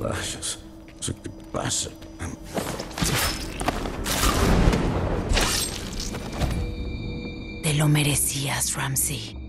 Rayos. No sé qué pasa. Te lo merecías, Ramsey.